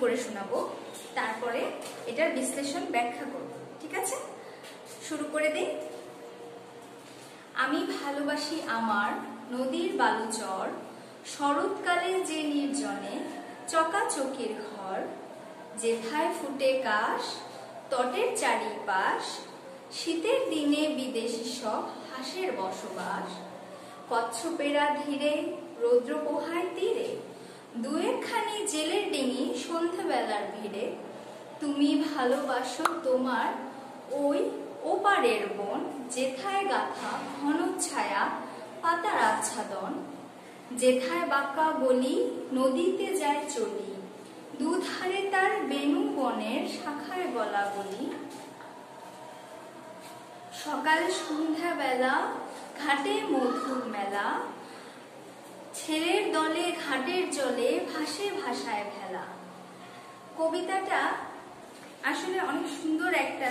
করে শোনাবো। তারপরে এটার বিশ্লেষণ ব্যাখ্যা করব, ঠিক আছে? শুরু করে দিই। আমি ভালোবাসি আমার নদীর বালুচর, শরৎকালে যে নির্জনে চকাচকির ঘর, যেথায় ফুটে কাশ, তটের চারিপাশ, শীতের দিনে বিদেশি সব হাঁসের বসবাস, কচ্ছপেরা ধীরে, রৌদ্র পোহায় তীরে দুয়েকখানি জেলের ডিঙি সন্ধ্যাবেলার ভিড়ে। তুমি ভালোবাসো তোমার ওই ওপারের বন, যেথায় গাথা ঘন ছায়া, পাতার আচ্ছাদন। যেথায় বাঁকা গলি নদীতে যায় চলি, দুধারে তার বেনু বনের শাখায় গলা গলি সকাল সন্ধ্যা বেলা ঘাটে মধুর মেলা ছেলের দলে, ঘাটের জলে, ভাসে ভাষায় ভেলা। কবিতাটা আসলে অনেক সুন্দর একটা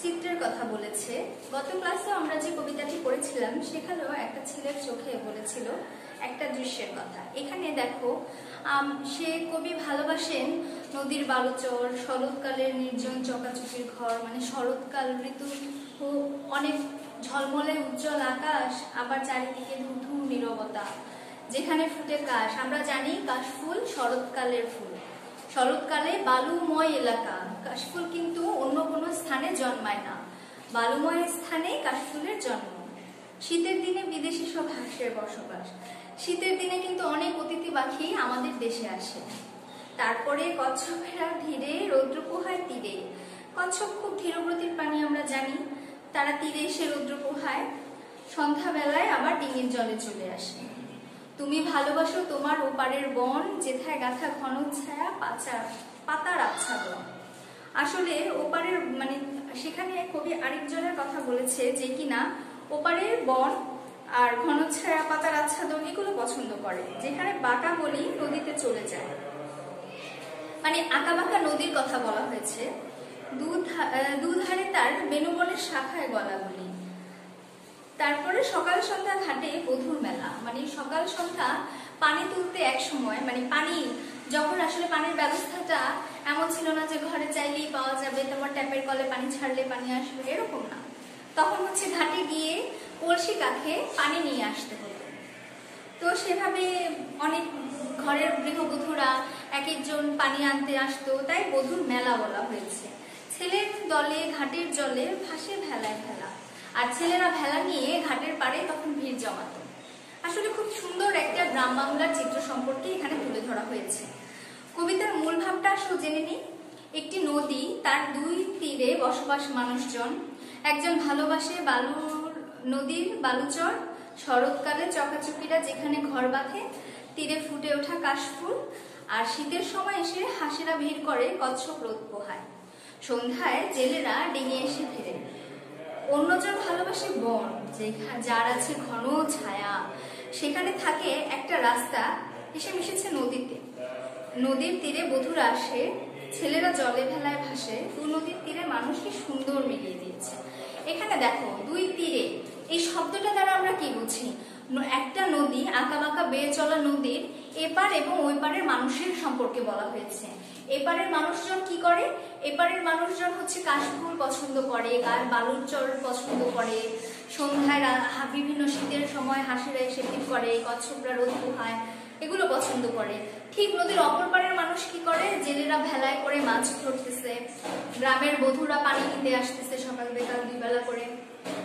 চিত্রের কথা বলেছে। গত ক্লাসে আমরা যে কবিতাটি পড়েছিলাম, সেখানেও একটা ছেলের চোখে বলেছিল একটা দৃশ্যের কথা। এখানে দেখো সে কবি ভালোবাসেন নদীর বালুচর, শরৎকালের নির্জন চকাচকির ঘর মানে শরৎকাল, ঋতু অনেক ঝলমলে উজ্জ্বল আকাশ, আবার চারিদিকে ধুধু নীরবতা। যেখানে ফুটে কাশ। আমরা জানি কাশফুল শরৎকালের ফুল। শরৎকালে বালুময় এলাকা। কাশফুল কিন্তু অন্য কোনো স্থানে জন্মায় না। বালুময় স্থানে কাশফুলের জন্ম। শীতের দিনে বিদেশি সব হাঁসের বসবাস। শীতের দিনে কিন্তু অনেক অতিথি পাখি আমাদের দেশে আসে। তারপরে কচ্ছপেরা ধীরে রৌদ্র পোহায় তীরে। কচ্ছপ খুব ধীরগতির প্রাণী আমরা জানি। তারা তীরে এসে রৌদ্র পোহায় সন্ধ্যাবেলায় আবার ডিঙির জলে চলে আসে। তুমি ভালোবাসো তোমার ওপারের বন, যেথায় গাথা ঘন ছায়া পাচা পাতার আচ্ছাদন। আসলে ওপারের মানে সেখানে কবি আরেকজনের কথা বলেছে যে কিনা ওপারের বন আর ঘন ছায়া, পাতার আচ্ছাদন এগুলো পছন্দ করে, যেখানে বাঁকা গলি নদীতে চলে যায়। মানে আঁকা বাঁকা নদীর কথা বলা হয়েছে। দুধারে তার বেনুবনের শাখায় গলাগুলি তারপরে সকাল সন্ধ্যা ঘাটে বধুর মেলা। মানে সকাল সন্ধ্যা পানি তুলতে এক সময় মানে পানি যখন আসলে পানির ব্যবস্থাটা এমন ছিল না যে ঘরে চাইলেই পাওয়া যাবে, তোমার ট্যাপের কলে পানি ছাড়লে পানি আসবে, এরকম না। তখন হচ্ছে ঘাটে গিয়ে কলসি কাঠে পানি নিয়ে আসতে হতো। তো সেভাবে অনেক ঘরের গৃহবধূরা এক একজন পানি আনতে আসতো, তাই বধুর মেলা বলা হয়েছে। ছেলের দলে, ঘাটের জলে ভাসে ভেলায় ভেলা। আর ছেলেরা ভেলা নিয়ে ঘাটের পাড়ে তখন ভিড় জমাত। আসলে খুব সুন্দর একটা গ্রাম বাংলার চিত্র সম্পর্কে এখানে তুলে ধরা হয়েছে। কবিতার মূল ভাবটা আসলে জেনে নিই। একটি নদী, তার দুই তীরে বসবাস মানুষজন। একজন ভালোবাসে বালুর নদীর বালুচর। শরৎকালে চকাচকিরা যেখানে ঘর বাঁধে, তীরে ফুটে ওঠা কাশফুল। আর শীতের সময় এসে হাসিরা ভিড় করে কচ্ছপ রোদ পোহায়। সন্ধ্যায় জেলেরা ডিঙে এসে ফেরে। অন্যজন ভালোবাসে বন যেখানে যার আছে ঘন ছায়া। সেখানে থাকে একটা রাস্তা, এসে মিশেছে নদীতে। নদীর তীরে বধুরা আসে, ছেলেরা জলে ভেলায় ভাসে, দু নদীর তীরে মানুষকে সুন্দর মিলিয়ে দিয়েছে। এখানে দেখো, দুই তীরে। এই শব্দটা দ্বারা আমরা কি বুঝি? একটা নদী আঁকা বাঁকা বেয়ে চলা নদীর, এপার এবং ওই পারের মানুষের সম্পর্কে বলা হয়েছে। এপারের মানুষজন কি করে? এপারের মানুষজন হচ্ছে কাশফুল পছন্দ করে বালুর চর পছন্দ করে, সন্ধ্যায় বিভিন্ন শীতের সময় হাসিরা এসে করে, কচ্ছপরা রোদ পোহায়, এগুলো পছন্দ করে। ঠিক নদীর অপর পারের মানুষ কি করে? জেলেরা ভেলায় করে মাছ ধরতেছে, গ্রামের বধুরা পানি নিতে আসতেছে সকাল বেকাল দুই বেলা করে।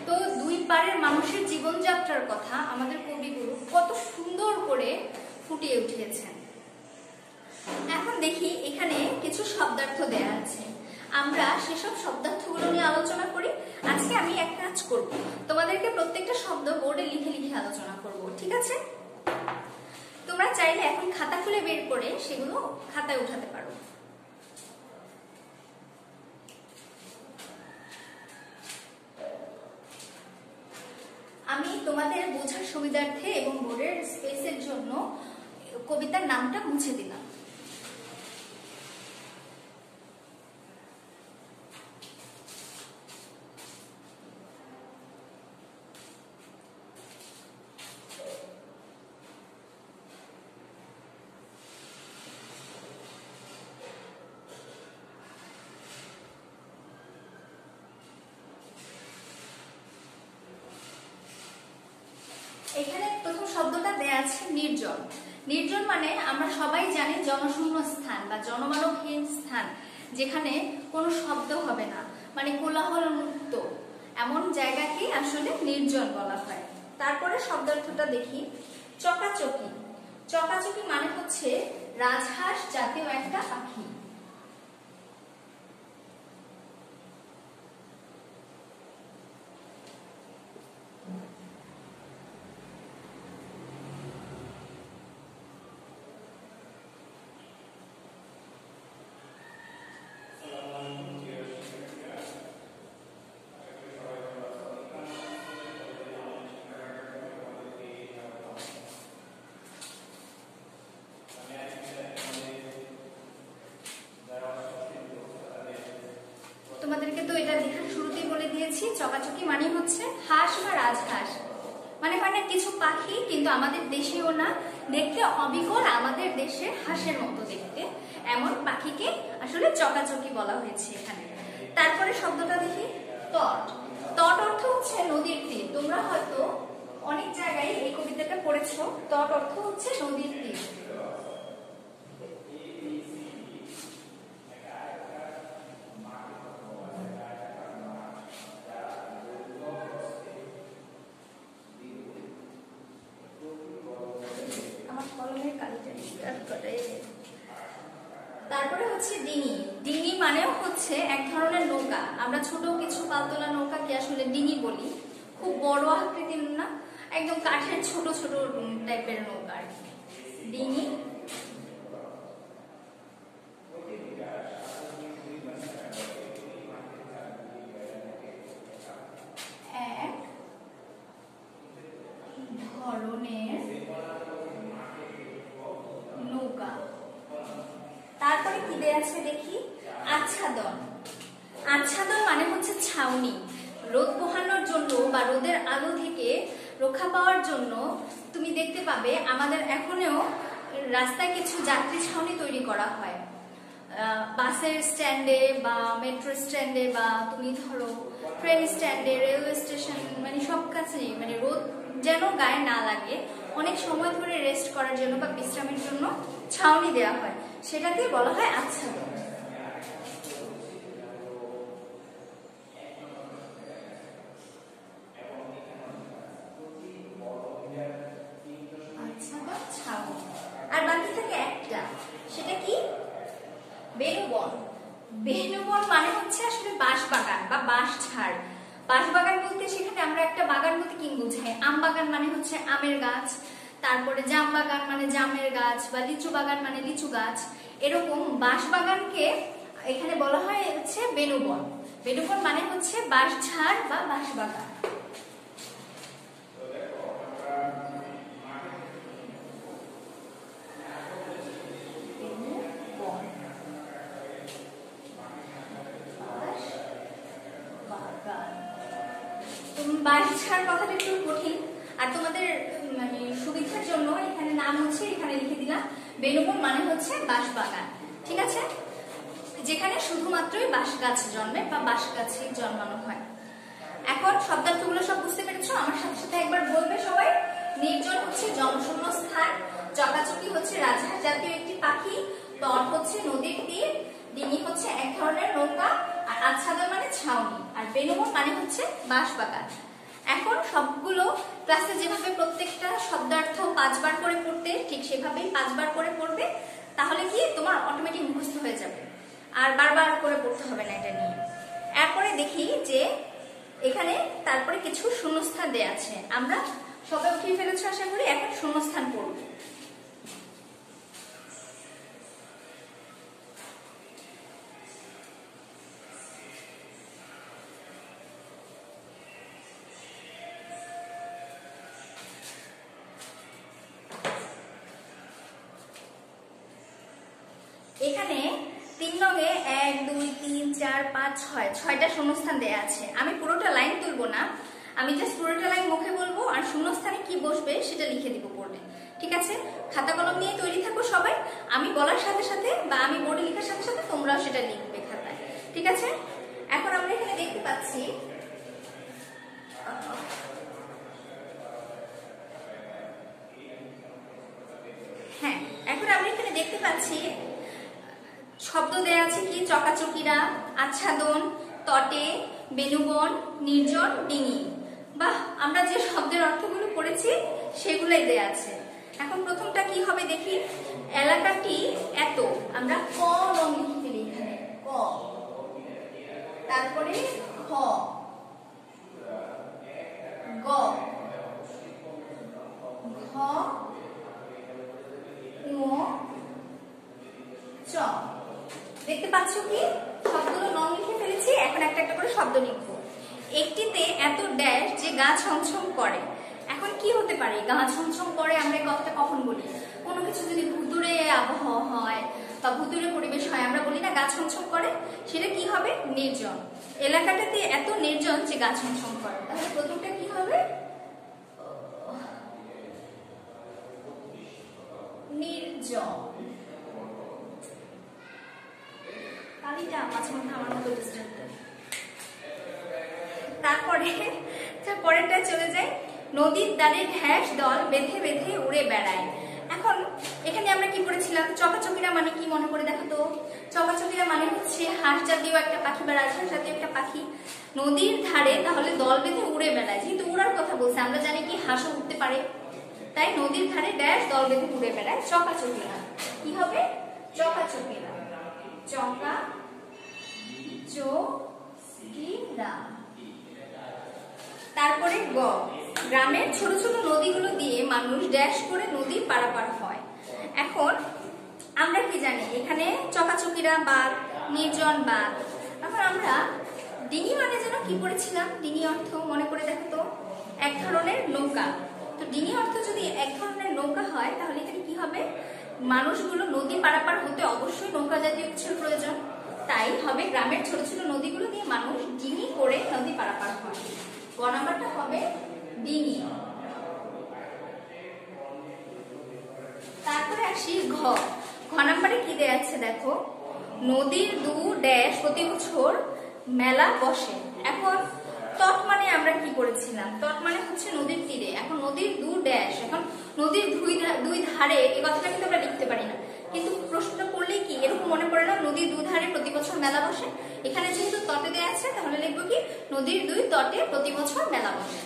তো দুই পারের মানুষের জীবনযাত্রার কথা আমাদের কবিগুরু কত সুন্দর করে ফুটিয়ে উঠিয়েছেন। এখন দেখি এখানে কিছু শব্দার্থ দেয়া আছে। আমরা সেসব শব্দার্থগুলো নিয়ে আলোচনা করি। আজকে আমি এক কাজ করব। তোমাদেরকে প্রত্যেকটা শব্দ বোর্ডে লিখে লিখে আলোচনা করব, ঠিক আছে? তোমরা চাইলে এখন খাতা খুলে বের করে সেগুলো খাতায় উঠাতে পারো। আমি তোমাদের বোঝার সুবিধার্থে এবং বোর্ডের স্পেসের জন্য কবিতার নামটা মুছে দিলাম এখানে প্রথম শব্দটা দেয়া আছে নির্জন নির্জন মানে আমরা সবাই জানি জনশূন্য স্থান বা জনমানবহীন স্থান যেখানে কোনো শব্দ হবে না মানে কোলাহল মুক্ত এমন জায়গাকে আসলে নির্জন বলা হয়। তারপরে শব্দার্থটা দেখি। চকাচকি। চকাচকি মানে হচ্ছে রাজহাঁস জাতীয় একটা পাখি তোমাদেরকে তো এটা লেখার শুরুতেই দিয়েছি চকাচকি মানে হচ্ছে হাঁস বা রাজহাঁস। মানে হয় না কিছু পাখি, কিন্তু আমাদের দেশেও না। দেখতে অবিকল আমাদের দেশে হাঁসের মতো দেখতে। এমন পাখিকে আসলে চকাচকি বলা হয়েছে এখানে। তারপরে শব্দটা দেখি, তট। তট অর্থ হচ্ছে নদীর তীর। তোমরা হয়তো অনেক জায়গায় এই কবিতাটা পড়েছ। তট অর্থ হচ্ছে নদীর তীর আমার কলমের কালিটা ডিস্টার্ব করে তারপরে হচ্ছে ডিঙি ডিঙি মানেও হচ্ছে এক ধরনের নৌকা আমরা ছোট কিছু পালতোলা নৌকাকে আসলে ডিঙি বলি খুব বড় আকৃতির না একদম কাঠের ছোট ছোট টাইপের নৌকা আর কি। ডিঙি এক ধরনের নৌকা তারপরে কি দেয়া আছে দেখি? আচ্ছাদন। আচ্ছাদন মানে হচ্ছে ছাউনি। রোদ পোহানোর জন্য বা রোদের আলো থেকে রক্ষা পাওয়ার জন্য তুমি দেখতে পাবে আমাদের এখনও রাস্তায় কিছু যাত্রী ছাউনি তৈরি করা হয়। বাসের স্ট্যান্ডে বা মেট্রো স্ট্যান্ডে বা তুমি ধরো ট্রেন স্ট্যান্ডে, রেলওয়ে স্টেশন মানে সব কাছেই মানে রোদ যেন গায়ে না লাগে, অনেক সময় ধরে রেস্ট করার জন্য বা বিশ্রামের জন্য ছাউনি দেওয়া হয়। সেটাকে বলা হয় আচ্ছাদন থাকে একটা, সেটা কি? মানে হচ্ছে আসলে বা বলতে আমরা একটা বাগান বলতে বোঝাই মানে হচ্ছে আমের গাছ, তারপরে জাম জামের গাছ বা লিচু বাগান মানে লিচু গাছ, এরকম বাঁশ বাগানকে এখানে বলা হয় হচ্ছে বেনুবন। বেনুবন মানে হচ্ছে বাঁশ ঝাড় বা বাঁশ বাগান। বাঁশ ছাড় কথাটা একটু কঠিন। আর তোমাদের মানে সুবিধার জন্য এখানে নাম হচ্ছে, এখানে লিখে দিলাম বেনুবন মানে হচ্ছে বাঁশ বাগান ঠিক আছে? যেখানে শুধুমাত্রই বাঁশ গাছ জন্মে বা বাঁশ গাছে জন্মানো হয়। এখন শব্দার্থগুলো সব বুঝতে পেরেছ? আমার সাথে সাথে একবার বলবে সবাই। নির্জন হচ্ছে জনশূন্য স্থান চকাচকি হচ্ছে রাজহাঁস জাতীয় একটি পাখি তট হচ্ছে নদীর তীর, ডিঙি হচ্ছে এক ধরনের নৌকা, আর আচ্ছাদন মানে ছাউনি, আর বেনুবন মানে হচ্ছে বাঁশ বাগান এখন সবগুলো ক্লাসে যেভাবে প্রত্যেকটা শব্দার্থ পাঁচবার করে পড়তে, ঠিক সেভাবেই পাঁচবার করে পড়বে, তাহলে কি তোমার অটোমেটিক মুখস্থ হয়ে যাবে। আর বারবার করে পড়তে হবে না এটা নিয়ে। এরপরে দেখি যে এখানে তারপরে কিছু শূন্যস্থান দেয়া আছে। আমরা সবাই উঠিয়ে ফেলেছো আশা করি, এখন শূন্যস্থান পড়ব এখানে তিন রঙে এক দুই তিন চার পাঁচ ছয় ছয়টা শূন্যস্থান দেয়া আছে আমি পুরোটা লাইন তুলবো না আমি জাস্ট পুরোটা লাইন মুখে বলব আর শূন্যস্থানে কি বসবে সেটা লিখে দিব বোর্ডে ঠিক আছে খাতা কলম নিয়ে তৈরি থাকো সবাই আমি বলার সাথে সাথে বা আমি বোর্ডে লেখার সাথে সাথে তোমরাও সেটা লিখবে খাতায় ঠিক আছে এখন আমরা এখানে দেখতে পাচ্ছি হ্যাঁ দেখতে পাচ্ছি, শব্দ দেয়া আছে কি? চকাচকিরা, আচ্ছাদন, তটে, বেনুবন, নির্জন, ডিঙি। বাহ, আমরা যে শব্দের অর্থগুলো পড়েছি, সেগুলোই দেয়া আছে। এখন প্রথমটা কি হবে দেখি? এলাকাটি এত। আমরা ক রং লিখে এখানে। ক। তারপরে খ গ ঘ ঙ চ দেখতে পাচ্ছ কি? সবগুলো রং লিখে ফেলেছি, এখন একটা একটা করে শব্দ লিখব। একটিতে এত ড্যাশ যে গা ছমছম করে। এখন কি হতে পারে? গা ছমছম করে আমরা এই কথাটা কখন বলি? কোনো কিছু যদি ভুতুরে আবহাওয়া হয় বা ভুতুরে পরিবেশ হয়, আমরা বলি না গা ছমছম করে, সেটা কি হবে? নির্জন। এলাকাটাতে এত নির্জন যে গা ছমছম করে। তাহলে প্রথমটা কি হবে? নির্জন কালিটা মাঝে মধ্যে আমার মতো ডিস্টার্ব করে তারপরে পরেরটা চলে যায় দ্বারে ঢ্যাস দল বেঁধে বেঁধে উড়ে বেড়ায়। এখন, এখানে আমরা কি করেছিলাম চকাচকিরা মানে কি মনে করে দেখো তো? চকাচকিরা মানে হচ্ছে হাঁস জাতীয় একটা পাখি বা রাজহাঁস জাতীয় একটা পাখি। নদীর ধারে তাহলে দল বেঁধে উড়ে বেড়ায়। যেহেতু উড়ার কথা বলছে, আমরা জানি কি হাঁসও উঠতে পারে। তাই নদীর ধারে ড্যাশ দল বেঁধে উড়ে বেড়ায় চকাচকিরা। কি হবে? চকাচকিরা। চকা চকিরা তারপরে গ। গ্রামের ছোট ছোট নদীগুলো দিয়ে মানুষ ড্যাশ করে নদী পারাপার হয়। এখন আমরা কি জানি? এখানে চকাচকিরা বাদ নির্জন বাদ এখন আমরা ডিঙি মানে যেন কি পড়েছিলাম? ডিঙি অর্থ মনে করে দেখো তো, এক ধরনের নৌকা। তো ডিঙি অর্থ যদি এক ধরনের নৌকা হয়, তাহলে এখানে কি হবে? মানুষগুলো নদী পারাপার হতে অবশ্যই নৌকা জাতীয় কিছুর প্রয়োজন। তাই হবে গ্রামের ছোট ছোট নদীগুলো দিয়ে মানুষ ডিঙি করে নদী পারাপার হয়। গ নাম্বারটা হবে ডিঙি তারপরে আসি ঘ। ঘ নাম্বারে কি দেয়া আছে দেখো? নদীর দু ড্যাশ প্রতি বছর মেলা বসে। এখন তট মানে আমরা কি করেছিলাম? তট মানে হচ্ছে নদীর তীরে। এখন নদীর দু ড্যাশ। এখন নদীর দুই দুই ধারে এই কথাটা কিন্তু আমরা লিখতে পারি না। কিন্তু প্রশ্নটা করলেই কি? এরকম মনে পড়ে না? নদীর দুধারে প্রতি বছর মেলা বসে? এখানে যেহেতু তটে দেওয়া আছে, তাহলে লিখব কি? নদীর দুই তটে প্রতি বছর মেলা বসে।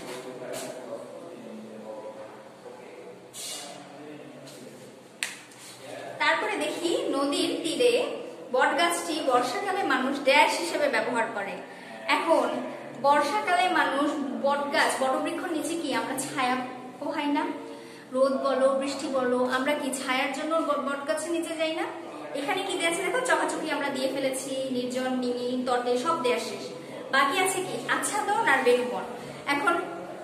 বটগাছটি বর্ষাকালে মানুষ ড্যাশ হিসেবে ব্যবহার করে। এখন, বর্ষাকালে মানুষ বটগাছ, বটবৃক্ষ নিচে কি আমরা ছায়া পোহাই না? রোদ বলো, বৃষ্টি বলো, আমরা কি ছায়ার জন্য বট গাছের নিচে যাই না? এখানে কি দেওয়া আছে দেখো? চকাচকি আমরা দিয়ে ফেলেছি, নির্জন, ডিঙি তটে সব দেওয়া শেষ। বাকি আছে কি? আচ্ছাদন আর বেনুবন এখন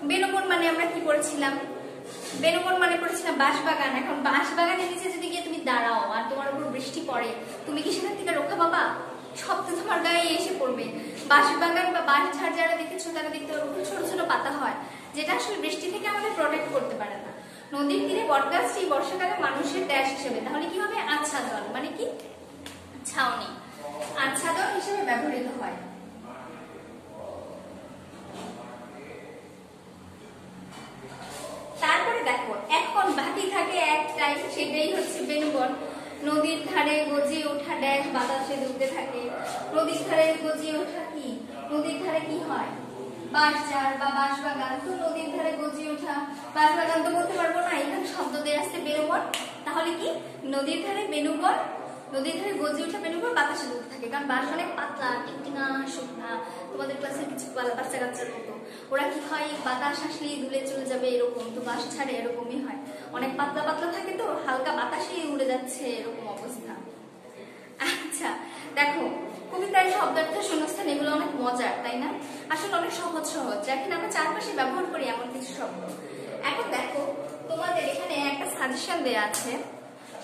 বেনুবন মানে আমরা কি করেছিলাম? বেনুবন মানে পড়েছিলাম বাঁশবাগান। এখন বাঁশবাগানের নিচে যদি গিয়ে তুমি দাঁড়াও আর তোমার উপর বৃষ্টি পড়ে, তুমি কি সেখান থেকে রক্ষা পাবা? তো তোমার গায়ে এসে পড়বে। বাঁশবাগান বা বাঁশ ঝাড় যারা দেখেছ, তারা দেখতে পারব ছোট ছোট পাতা হয়, যেটা আসলে বৃষ্টি থেকে আমাদের প্রোটেক্ট করতে পারে না। নদীর তীরে বটগাছটি বর্ষাকালে মানুষের ড্যাশ হিসেবে। তাহলে কি হবে? আচ্ছাদন। মানে কি? ছাউনি। আচ্ছাদন হিসেবে ব্যবহৃত হয়। তারপরে দেখো, এখন বাকি থাকে একটাই সেটাই হচ্ছে বেনুবন নদীর ধারে গজিয়ে ওঠা ড্যাশ বাতাসে দুলতে থাকে। নদীর ধারে গজিয়ে ওঠা কি? নদীর ধারে কি হয়? বাঁশঝাড় বা বাঁশবাগান। তো নদীর ধারে গজিয়ে ওঠা বাঁশবাগান তো বলতে পারব না, এখানে শব্দ দিয়ে আসছে বেনুবন তাহলে কি? নদীর ধারে বেনুবন নদীর ধারে গজিয়ে ওঠা বেনুবন বাতাসে দুলতে থাকে। কারণ বাঁশ অনেক পাতলা টিকটিনা শুকনা। তোমাদের ক্লাসের কিছু বাচ্চা কাচ্চার মতো ওরা কি হয়, বাতাস আসলেই দুলে চলে যাবে এরকম, তো বাঁশ ছাড়ে এরকমই হয়। অনেক পাতলা পাতলা থাকে তো, হালকা বাতাসেই উড়ে যাচ্ছে এরকম অবস্থা। আচ্ছা দেখো, কবিতায় শব্দার্থ শূন্যস্থান এগুলো অনেক মজার, তাই না? আসলে অনেক সহজ সহজ যা আমরা চারপাশে ব্যবহার করি এমন কিছু শব্দ। এখন দেখো, তোমাদের এখানে একটা সাজেশন দেয়া আছে।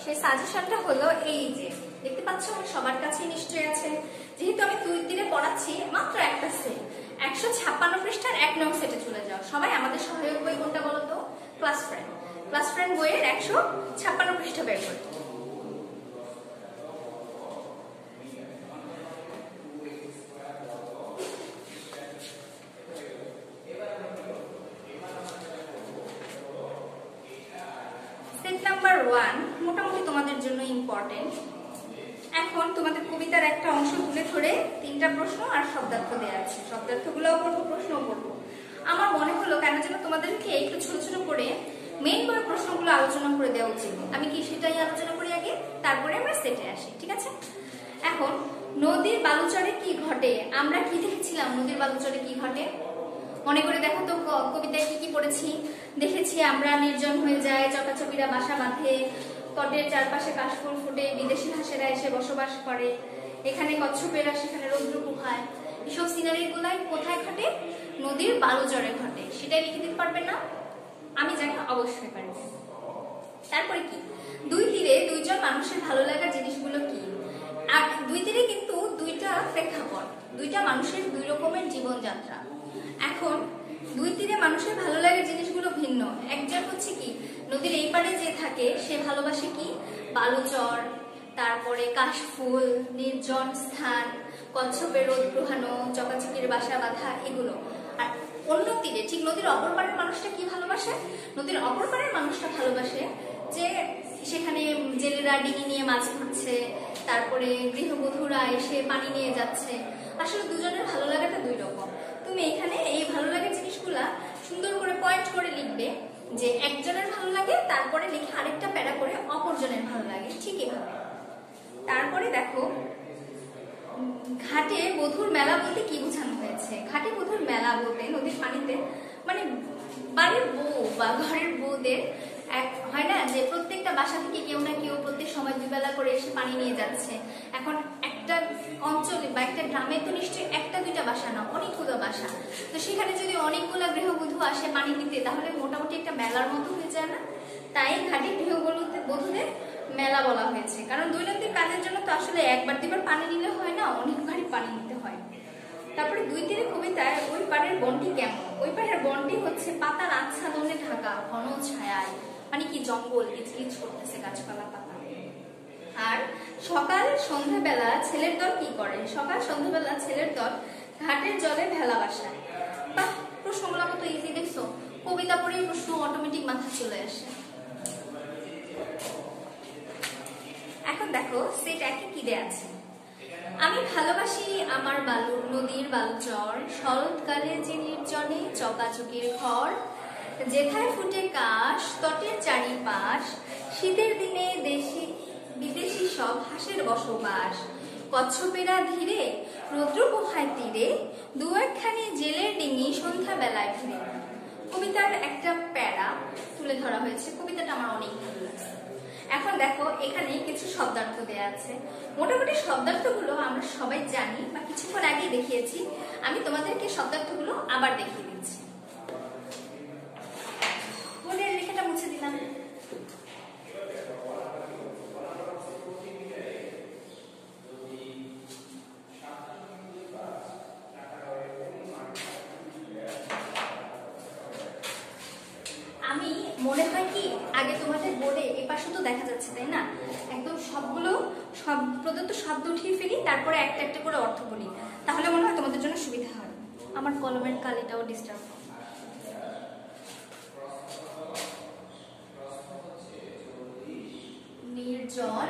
সেই সাজেশনটা হলো এই যে, দেখতে পাচ্ছ পাচ্ছ সবার কাছেই নিশ্চয়ই আছে। যেহেতু আমি দুই দিনে পড়াচ্ছি, মাত্র একটা সেট একশো ছাপ্পান্ন পৃষ্ঠার এক নং সেটে চলে যাও। সবাই আমাদের সহায়ক বই কোনটা বলো তো? ক্লাস ফ্রেন্ড ক্লাস ফ্রেন্ড বইয়ের একশো ছাপ্পান্ন পৃষ্ঠা বের করো সেট নাম্বার ওয়ান মোটামুটি তোমাদের জন্য ইম্পর্টেন্ট এখন তোমাদের কবিতার একটা অংশ তুলে ধরে তিনটা প্রশ্ন আর শব্দার্থ দেওয়া আছে শব্দার্থগুলোও পড়ব প্রশ্নও পড়ব আমার মনে হলো কেন যেন তোমাদেরকে একটু ছোট ছোট করে মেইন করে প্রশ্নগুলো আলোচনা করে দেওয়া উচিত আমি কি সেটাই আলোচনা করি আগে তারপরে আমরা সেটে আসি ঠিক আছে এখন, নদীর বালুচরে কি ঘটে? আমরা কি দেখেছিলাম নদীর বালুচরে কি ঘটে? মনে করে দেখো তো কবিতায় কি কি পড়েছি? দেখেছি আমরা নির্জন হয়ে যায়, চকাচকিরা বাসা বাঁধে, তটের চারপাশে কাশফুল ফুটে, বিদেশি হাঁসেরা এসে বসবাস করে। এখানে কচ্ছপেরা, সেখানে রৌদ্র পোহায় এসব সিনারি গুলাই কোথায় ঘটে? নদীর বালুচরে ঘটে। সেটাই লিখে দিতে পারবে না? আমি জানি অবশ্যই পারবেন তারপরে কি? দুই তীরে দুইজন মানুষের ভালো লাগার জিনিসগুলো কি? আর দুই তীরে কিন্তু দুইটা প্রেক্ষাপট, দুইটা মানুষের দুই রকমের জীবনযাত্রা। এখন, দুই তীরে মানুষের ভালো লাগার জিনিসগুলো ভিন্ন। একজন হচ্ছে কি, নদীর এই পারে যে থাকে, সে ভালোবাসে কি? বালুচর, তারপরে কাশফুল, নির্জন স্থান, কচ্ছপের রোদ পোহানো চকাচকির বাসা বাঁধা, এগুলো। আর অন্য তীরে, ঠিক নদীর অপর পারের মানুষটা কি ভালোবাসে? নদীর অপর পারের মানুষটা ভালোবাসে যে সেখানে জেলেরা ডিঙি নিয়ে মাছ ধরছে, তারপরে গৃহবধূরা এসে পানি নিয়ে যাচ্ছে। আসলে দুজনের ভালো লাগাটা দুই রকম। তুমি এখানে এই ভালো লাগার জিনিসগুলা সুন্দর করে পয়েন্ট করে লিখবে যে একজনের ভালো লাগে, তারপরে লিখে আরেকটা প্যারা করে অপরজনের ভালো লাগে। ঠিক এভাবে। তারপরে দেখো, ঘাটে বধুর মেলা বলতে কি বোঝানো হয়েছে? ঘাটে বধুর মেলা বলতে নদীর পানিতে মানে বাড়ির বউ বা ঘরের বউদের এক, হয় না যে প্রত্যেকটা বাসা থেকে কেউ না কেউ প্রত্যেক সময় দুবেলা করে এসে পানি নিয়ে যাচ্ছে। এখন একটা অঞ্চলে বা একটা গ্রামে তো নিশ্চয়ই একটা দুইটা বাসা না, অনেকগুলো বাসা। তো সেখানে যদি অনেকগুলো গৃহবধূ আসে পানি নিতে তাহলে মোটামুটি একটা মেলার মতো হয়ে যায় না? তাই ঘাটে গৃহবধূদের বধূদের মেলা বলা হয়েছে। কারণ দৈনন্দিন কাজের জন্য তো আসলে একবার দুবার পানি নিলে হয় না, অনেকবারই পানি নিতে হয়। তারপরে দুই তীরে কবিতায় ওই পাড়ের বনটি কেমন? ওই পাড়ের বনটি হচ্ছে পাতার আচ্ছাদনে ঢাকা, ঘন ছায়ায়। মানে কি জঙ্গল গিজগিজ করতেছে গাছপালা পাতা। আর সকাল সন্ধ্যাবেলা ছেলের দল কি করে? সকাল সন্ধ্যাবেলা ছেলের দল ঘাটের জলে ভেলা বাসায়। বাহ, প্রশ্নগুলো কত ইজি দেখছ। কবিতা পড়েই প্রশ্ন অটোমেটিক মাথা চলে আসে। এখন দেখো সেট একে কি দেয়া আছে? আমি ভালোবাসি আমার বালুর নদীর বালুচর, শরৎকালে যে নির্জনে চকাচকির ঘর যেথায় ফুটে কাশ তটের চারিপাশ, শীতের দিনে দেশি, বিদেশি সব হাঁসের বসবাস। কচ্ছপেরা ধীরে, রৌদ্র পোহায় তীরে, দু একখানি জেলের ডিঙি সন্ধ্যাবেলায় ফিরে কবিতার একটা প্যারা তুলে ধরা হয়েছে। কবিতাটা আমার অনেক ভালো লাগছে। এখন দেখো, এখানে কিছু শব্দার্থ দেয়া আছে। মোটামুটি শব্দার্থগুলো আমরা সবাই জানি, বা কিছুক্ষণ আগে দেখিয়েছি। আমি তোমাদেরকে শব্দার্থগুলো আবার দেখিয়ে দিচ্ছি বোর্ডের লেখাটা মুছে দিলাম আমি মনে হয় কি, আগে তোমাদের বোর্ডে এপাশে তো দেখা যাচ্ছে, তাই না? একদম সবগুলো, সব প্রদত্ত শব্দ উঠিয়ে ফেলি, তারপরে একটা একটা করে অর্থ বলি। তাহলে মনে হয় তোমাদের জন্য সুবিধা হয়। আমার কলমের কালিটাও ডিস্টার্ব নির্জন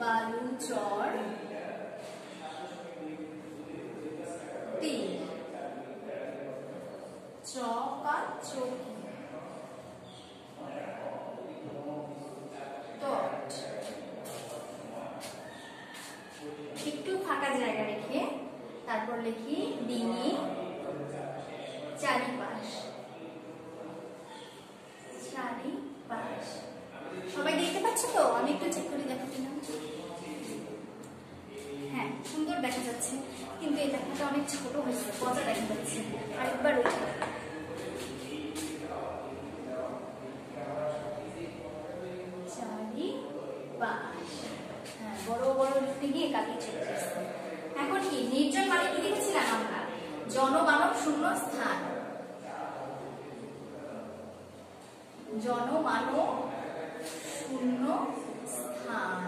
বালুচর তীর চকাচকি ডট একটু ফাঁকা জায়গা রেখে ডিঙি চারিপাশ। চারিপাশ। সবাই দেখতে পাচ্ছ তো? আমি একটু চেক করে দেখো কিনা হ্যাঁ সুন্দর দেখা যাচ্ছে। কিন্তু এই দেখাটা অনেক ছোট হয়েছে, পচা দেখা যাচ্ছে। আরেকবার উঠে চার পাশ হ্যাঁ বড় বড় লিখতে গিয়ে কাটিয়ে চলে যাচ্ছে এখন কি নির্জন মানে কি লিখেছিলাম আমরা জনমানব শূন্য স্থান জনমানব শূন্য স্থান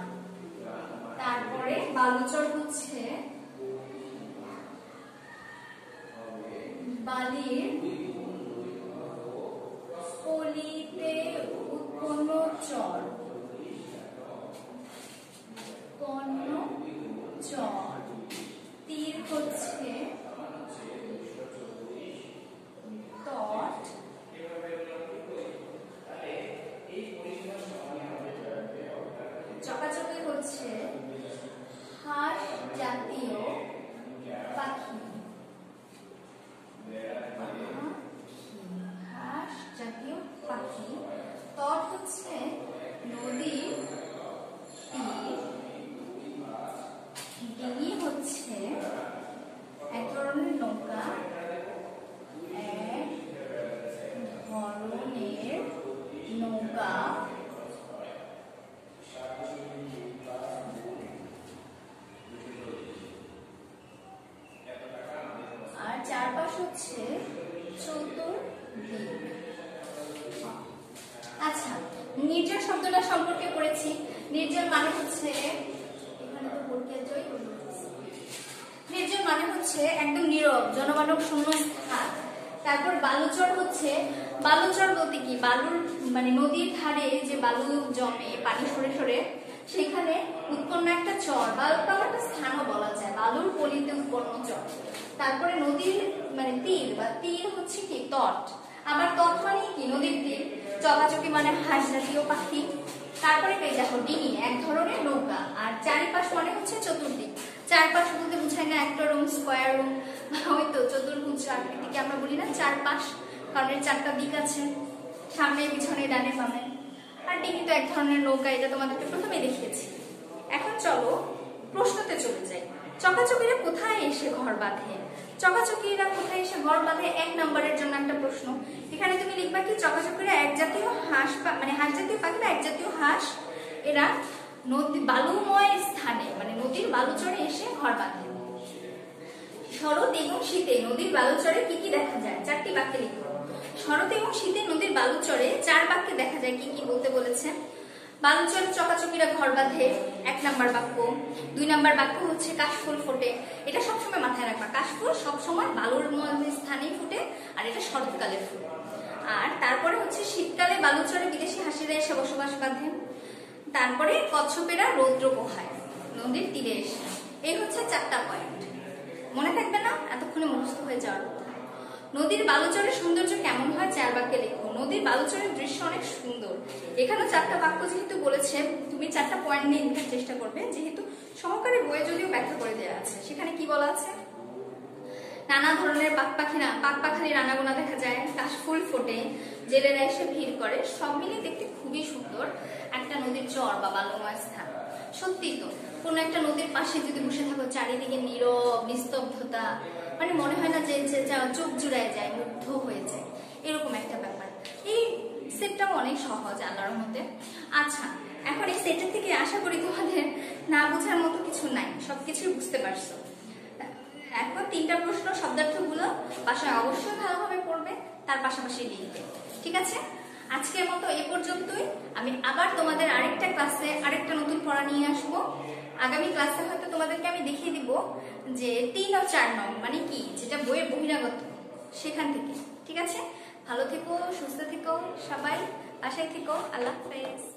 তারপরে বালুচর হচ্ছে বালির পলিতে উৎপন্ন চর পণ্য চর তীর হচ্ছে তট চকাচকে হচ্ছে হাঁস জাতীয় পাখি হাঁস জাতীয় পাখি তট হচ্ছে নদীর তীর ডিঙি হচ্ছে এক ধরনের নৌকা এক ধরনের নৌকা। আর চারপাশ হচ্ছে আচ্ছা নির্জন শব্দটা সম্পর্কে পড়েছি। নির্জন মানে হচ্ছে নির্জন মানে হচ্ছে একদম নীরব, জনমানব শূন্য স্থান তারপর বালুচর হচ্ছে বালুচর বলতে কি? বালুর মানে নদীর ধারে যে বালু জমে, পানি সরে সরে সেখানে উৎপন্ন একটা চর বালুটাও একটা স্থানও বলা যায়। বালুর পলিতে উৎপন্ন চর। তারপরে নদীর মানে তীর, বা তীর হচ্ছে কি? তট। আবার তট মানে কি? নদীর তীর। চকাচকি মানে হাঁস জাতীয় পাখি। তারপরে পেয়ে দেখো ডিঙি, এক ধরনের নৌকা। আর চারিপাশ মানে হচ্ছে চতুর্দিক। চারপাশ বলতে বুঝায় না, একটা রুম স্কোয়ার রুম ওই তো চতুর্ভুজ আকৃতিকে আমরা বলি না, চারপাশ। কারণ চারটা দিক আছে। সামনে, পিছনে, ডানে, বামে। আর ডিঙি তো এক ধরনের নৌকা, এটা তোমাদেরকে প্রথমে দেখিয়েছি। এখন চলো প্রশ্নতে চলে যাই। চকাচকিরা কোথায় এসে ঘর বাঁধে? চকাচকিরা কোথায় এসে ঘর বাঁধে? এক নম্বরের জন্য একটা প্রশ্ন। এখানে তুমি লিখবা কি, চকাচকিরা এক জাতীয় হাঁস মানে হাঁস জাতীয় পাখি বা এক জাতীয় হাঁস? এরা নদী, বালুময় স্থানে মানে নদীর বালুচরে এসে ঘর বাঁধে। শরৎ এবং শীতে নদীর বালুচরে কি কি দেখা যায়? চারটি বাক্যে লিখো। শরৎ এবং শীতে নদীর বালুচরে চার বাক্যে দেখা যায় কি কি বলতে বলেছে। বালুচরে চকাচকিরা ঘর বাঁধে, এক নাম্বার বাক্য। দুই নাম্বার বাক্য হচ্ছে, কাশফুল ফোটে। এটা সবসময় মাথায় রাখবা। কাশফুল সবসময় বালুর স্থানেই ফুটে, আর এটা শরৎকালে ফুটে আর তারপরে হচ্ছে, শীতকালে বালুচরে বিদেশি হাসিরা এসে বসবাস বাঁধে। তারপরে কচ্ছপেরা রৌদ্র পোহায় নদীর তীরে এসে। এই হচ্ছে চারটা পয়েন্ট মনে থাকবে না? এতক্ষণে মুখস্থ হয়ে যাওয়ার। নদীর বালুচরের সৌন্দর্য কেমন হয় চার বাক্যে লেখো নদীর বালুচরের দৃশ্য অনেক সুন্দর। এখানে চারটা বাক্য যেহেতু বলেছে তুমি চারটা পয়েন্ট নিয়ে লেখার চেষ্টা করবে। যেহেতু সহকারে বইয়ে যদিও ব্যাখ্যা করে দেওয়া আছে, সেখানে কি বলা আছে? নানা ধরনের পাখি না পাক পাখালি রানাগোনা দেখা যায় কাশফুল ফোটে, জেলেরা এসে ভিড় করে, সব মিলিয়ে দেখতে খুবই সুন্দর একটা নদীর চর বা বালুময় স্থান। সত্যি তো, কোনো একটা নদীর পাশে যদি বসে থাকো, চারিদিকে নীরব, নিস্তব্ধতা মানে মনে হয় না যে চোখ জুড়ায় যায়, মুগ্ধ হয়ে যায়, এরকম একটা ব্যাপার। এই সেটটাও অনেক সহজ আল্লাহর মধ্যে আচ্ছা এখন এই সেটের থেকে আশা করি তোমাদের না বোঝার মতো কিছু নাই, সবকিছুই বুঝতে পারছ। এখন তিনটা প্রশ্ন, শব্দার্থগুলো বাসায় অবশ্যই ভালোভাবে পড়বে, তার পাশাপাশি লিখবে, ঠিক আছে? আজকের মতো এ পর্যন্তই। আমি আবার তোমাদের আরেকটা ক্লাসে আরেকটা নতুন পড়া নিয়ে আসব। আগামী ক্লাসে হয়তো তোমাদেরকে আমি দেখিয়ে দিব যে তিন ও চার নং মানে কি? যেটা বইয়ের বহিরাগত সেখান থেকে। ঠিক আছে? ভালো থেকো, সুস্থ থেকো সবাই, বাসায় থেকো। আল্লাহ হাফেজ।